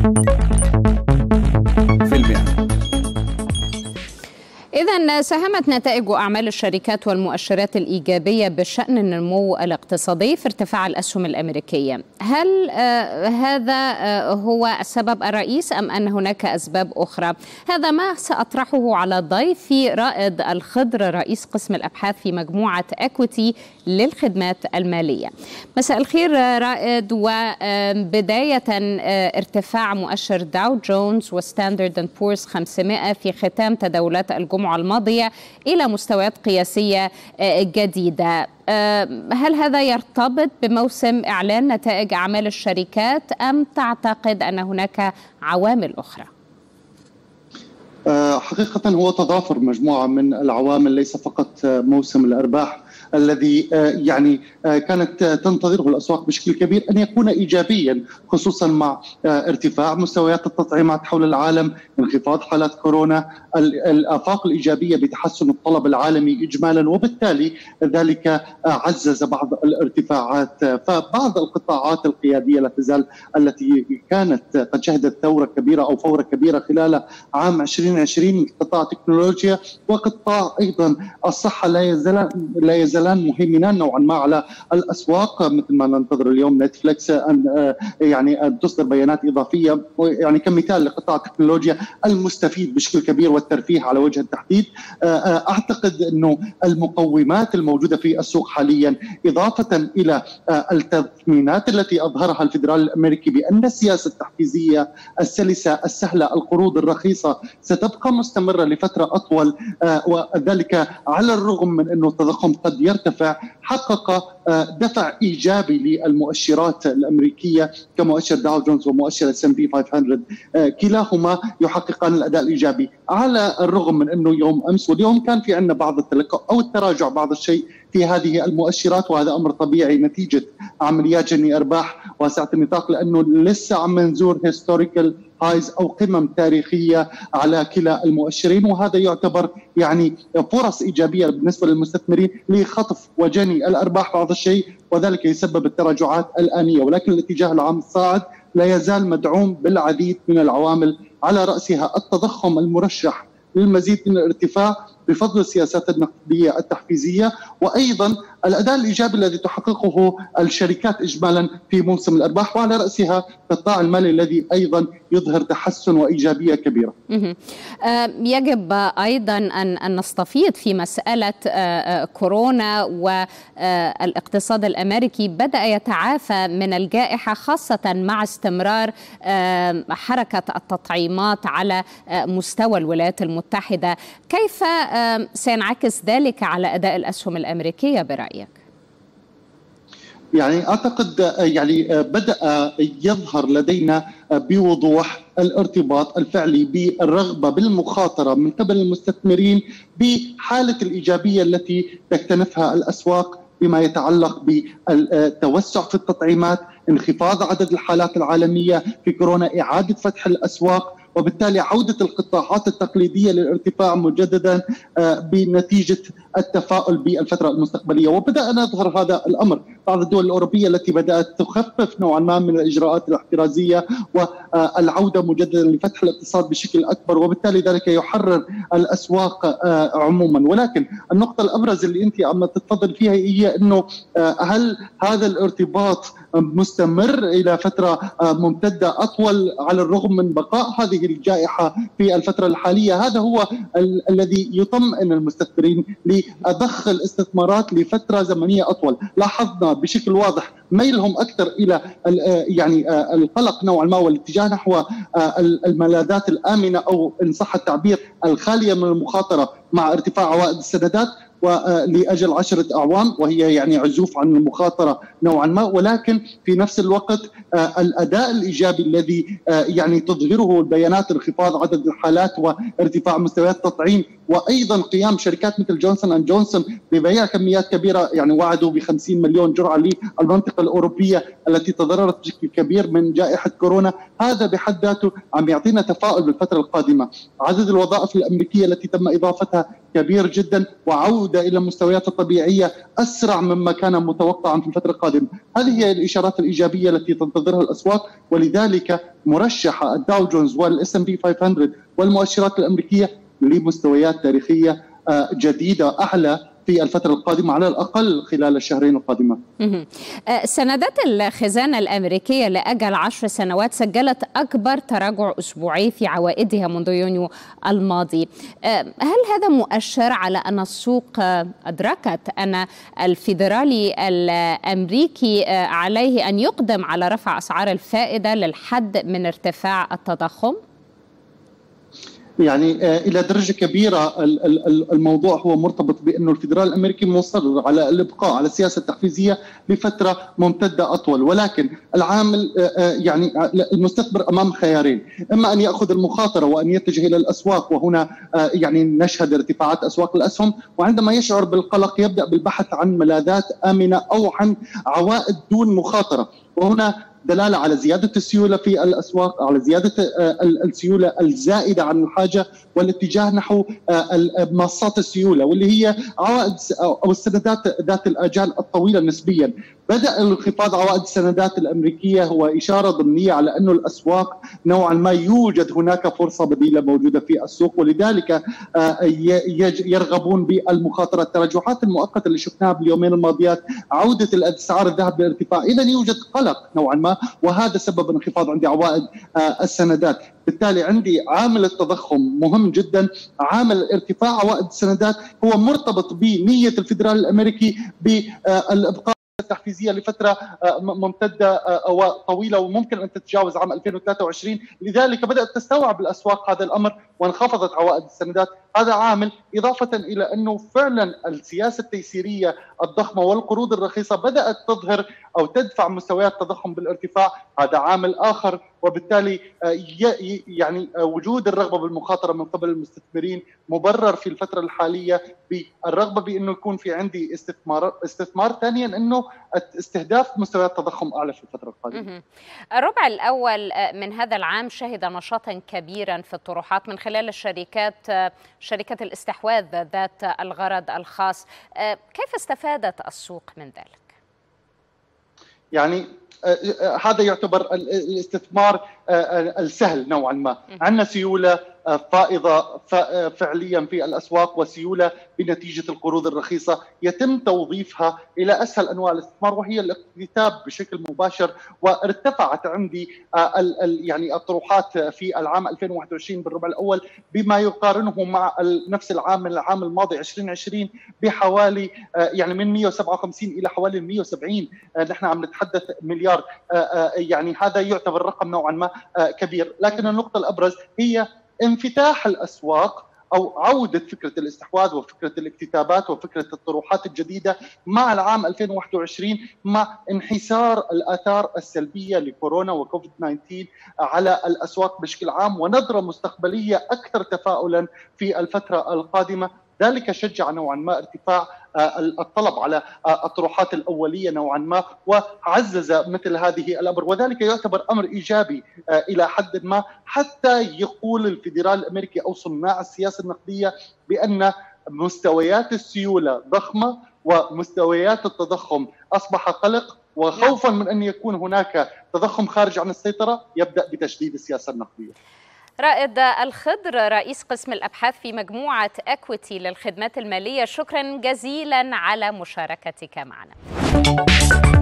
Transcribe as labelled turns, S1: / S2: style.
S1: في
S2: إذا ساهمت نتائج أعمال الشركات والمؤشرات الإيجابية بشأن النمو الاقتصادي في ارتفاع الأسهم الأمريكية. هل آه هذا آه هو السبب الرئيس أم أن هناك أسباب أخرى؟ هذا ما سأطرحه على ضيفي رائد الخضر رئيس قسم الأبحاث في مجموعة أكويتي للخدمات المالية. مساء الخير رائد وبداية ارتفاع مؤشر داو جونز وستاندرد اند بورس 500 في ختام تداولات الجمعة الماضية إلى مستويات قياسية جديدة هل هذا يرتبط بموسم إعلان نتائج أعمال الشركات أم تعتقد أن هناك عوامل أخرى؟
S3: حقيقة هو تضافر مجموعة من العوامل ليس فقط موسم الأرباح الذي يعني كانت تنتظره الأسواق بشكل كبير أن يكون ايجابيا خصوصا مع ارتفاع مستويات التطعيمات حول العالم، انخفاض حالات كورونا، الآفاق الإيجابية بتحسن الطلب العالمي اجمالا وبالتالي ذلك عزز بعض الارتفاعات. فبعض القطاعات القيادية لا تزال التي كانت قد شهدت ثورة كبيرة أو فورة كبيرة خلال عام 2020 قطاع التكنولوجيا وقطاع أيضا الصحة لا يزال لا يزال يزالان مهيمنان نوعا ما على الأسواق مثل ما ننتظر اليوم نتفلكس أن يعني ان تصدر بيانات إضافية يعني كمثال لقطاع التكنولوجيا المستفيد بشكل كبير والترفيه على وجه التحديد. أعتقد أنه المقومات الموجودة في السوق حاليا إضافة إلى التضمينات التي أظهرها الفدرال الأمريكي بأن السياسة التحفيزية السلسة السهلة القروض الرخيصة ستبقى مستمرة لفترة أطول وذلك على الرغم من أنه التضخم قد يرتفع حقق دفع إيجابي للمؤشرات الأمريكية كمؤشر داو جونز ومؤشر S&P 500 كلاهما يحققان الأداء الإيجابي. على الرغم من أنه يوم أمس واليوم كان في عندنا بعض التلكؤ أو التراجع بعض الشيء في هذه المؤشرات وهذا أمر طبيعي نتيجة عمليات جني أرباح واسعة النطاق لأنه لسه عم نزور historical highs أو قمم تاريخية على كلا المؤشرين وهذا يعتبر يعني فرص إيجابية بالنسبة للمستثمرين لخطف وجني الأرباح بعض الشيء وذلك يسبب التراجعات الآنية ولكن الاتجاه العام الصاعد لا يزال مدعوم بالعديد من العوامل على رأسها. التضخم المرشح للمزيد من الارتفاع بفضل السياسات النقدية التحفيزية وأيضا الأداء الإيجابي الذي تحققه الشركات اجمالا في موسم الأرباح وعلى رأسها القطاع المالي الذي أيضا يظهر تحسن وإيجابية كبيرة.
S2: يجب أيضا ان أن نستفيض في مسألة كورونا والاقتصاد الأمريكي بدأ يتعافى من الجائحة خاصة مع استمرار حركة التطعيمات على مستوى الولايات المتحدة، كيف سينعكس ذلك على أداء الأسهم الأمريكية برأيك؟
S3: يعني أعتقد يعني بدأ يظهر لدينا بوضوح الارتباط الفعلي بالرغبة بالمخاطرة من قبل المستثمرين بحالة الإيجابية التي تكتنفها الأسواق بما يتعلق بالتوسع في التطعيمات انخفاض عدد الحالات العالمية في كورونا إعادة فتح الأسواق وبالتالي عودة القطاعات التقليدية للارتفاع مجددا بنتيجة التفاؤل بالفترة المستقبلية. وبدأنا نظهر هذا الأمر. بعض الدول الأوروبية التي بدأت تخفف نوعا ما من الإجراءات الاحترازية والعودة مجددا لفتح الاقتصاد بشكل أكبر وبالتالي ذلك يحرر الأسواق عموما. ولكن النقطة الأبرز اللي أنت عم تتفضل فيها هي أنه هل هذا الارتباط مستمر إلى فترة ممتدة أطول على الرغم من بقاء هذه الجائحة في الفترة الحالية؟ هذا هو ال- الذي يطمئن المستثمرين لضخ الاستثمارات لفترة زمنية أطول. لاحظنا بشكل واضح ميلهم أكثر إلى يعني القلق نوعا ما والاتجاه نحو الملاذات الآمنة أو إن صح التعبير الخالية من المخاطرة مع ارتفاع عوائد السندات ولأجل عشرة أعوام وهي يعني عزوف عن المخاطرة نوعا ما. ولكن في نفس الوقت الأداء الإيجابي الذي يعني تظهره البيانات انخفاض عدد الحالات وارتفاع مستويات التطعيم وأيضا قيام شركات مثل جونسون اند جونسون ببيع كميات كبيرة يعني وعدوا ب 50 مليون جرعة للمنطقة الأوروبية التي تضررت بشكل كبير من جائحة كورونا، هذا بحد ذاته عم يعطينا تفاؤل بالفترة القادمة، عدد الوظائف الأمريكية التي تم إضافتها كبير جدا وعودة إلى المستويات الطبيعية أسرع مما كان متوقعا في الفترة القادمة، هذه هي الإشارات الإيجابية التي تنتظرها الاسواق ولذلك مرشح الداو جونز وال S&P 500 والمؤشرات الأمريكية لمستويات تاريخية آه، جديدة أعلى في الفترة القادمة على الأقل خلال الشهرين القادمات
S2: أه، سندات الخزانة الأمريكية لأجل عشر سنوات سجلت أكبر تراجع أسبوعي في عوائدها منذ يونيو الماضي. أه، هل هذا مؤشر على أن السوق أدركت أن الفيدرالي الأمريكي أه، عليه أن يقدم على رفع أسعار الفائدة للحد من ارتفاع التضخم؟
S3: يعني آه، إلى درجة كبيرة الموضوع هو مرتبط بأنه الفدرال الأمريكي مصر على الإبقاء على السياسة التحفيزية لفتره ممتدة أطول. ولكن العامل آه، آه، يعني المستثمر أمام خيارين. إما أن يأخذ المخاطرة وأن يتجه إلى الأسواق وهنا يعني نشهد ارتفاعات أسواق الأسهم. وعندما يشعر بالقلق يبدأ بالبحث عن ملاذات آمنة أو عن عوائد دون مخاطرة. وهنا دلاله على زياده السيوله في الاسواق على زياده آه، السيوله الزائده عن الحاجة والاتجاه نحو آه، مصات السيوله واللي هي عوائد أو السندات ذات الآجال الطويلة نسبيا. بدأ انخفاض عوائد السندات الأمريكية هو إشارة ضمنية على انه الأسواق نوعا ما يوجد هناك فرصة بديلة موجودة في السوق ولذلك آه، يرغبون بالمخاطرة. التراجعات المؤقتة اللي شفناها باليومين الماضيات عودة الاسعار الذهب للارتفاع اذا يوجد قلق نوعا ما وهذا سبب انخفاض عندي عوائد آه، السندات. بالتالي عندي عامل التضخم مهم جدا. عامل ارتفاع عوائد السندات هو مرتبط بنية الفدرال الأمريكي بالابقاء التحفيزية لفترة آه، ممتدة آه، وطويلة وممكن أن تتجاوز عام 2023 لذلك بدأت تستوعب الأسواق هذا الأمر. وانخفضت عوائد السندات هذا عامل إضافة إلى أنه فعلا السياسة التيسيرية الضخمة والقروض الرخيصة بدأت تظهر أو تدفع مستويات تضخم بالارتفاع هذا عامل آخر وبالتالي آه، يعني وجود الرغبة بالمخاطرة من قبل المستثمرين مبرر في الفترة الحالية بالرغبة بأنه يكون في عندي استثمار استثمار ثانيا أنه استهداف مستويات تضخم أعلى في الفترة القادمة.
S2: الربع الأول آه، من هذا العام شهد نشاطا كبيرا في الطروحات من خلال الشركات آه، شركة الاستحواذ ذات الغرض الخاص، آه، كيف استفادت السوق من ذلك؟
S3: يعني هذا يعتبر الاستثمار السهل نوعا ما. عندنا سيولة فائضه فعليا في الأسواق وسيولة بنتيجة القروض الرخيصة. يتم توظيفها إلى أسهل أنواع الاستثمار وهي الاكتتاب بشكل مباشر وارتفعت عندي آه، يعني الطروحات في العام 2021 بالربع الأول بما يقارنه مع نفس العام من العام الماضي 2020 بحوالي آه، يعني من 157 إلى حوالي 170 آه، نحن عم نتحدث مليار يعني هذا يعتبر رقم نوعا ما كبير. لكن النقطة الأبرز هي انفتاح الأسواق أو عودة فكرة الاستحواذ وفكرة الاكتتابات وفكرة الطروحات الجديدة مع العام 2021 مع انحسار الآثار السلبية لكورونا وكوفيد 19 على الأسواق بشكل عام ونظرة مستقبلية أكثر تفاؤلا في الفترة القادمة. ذلك شجع نوعا ما ارتفاع آه، الطلب على آه، الطروحات الأولية نوعا ما وعزز مثل هذه الأمر وذلك يعتبر أمر إيجابي آه، إلى حد ما حتى يقول الفيدرال الأمريكي أو صناع السياسة النقدية بأن مستويات السيولة ضخمة ومستويات التضخم أصبح قلق وخوفا من أن يكون هناك تضخم خارج عن السيطرة يبدأ بتشديد السياسة النقدية.
S2: رائد الخضر رئيس قسم الأبحاث في مجموعة أكويتي للخدمات المالية. شكرا جزيلا على مشاركتك معنا.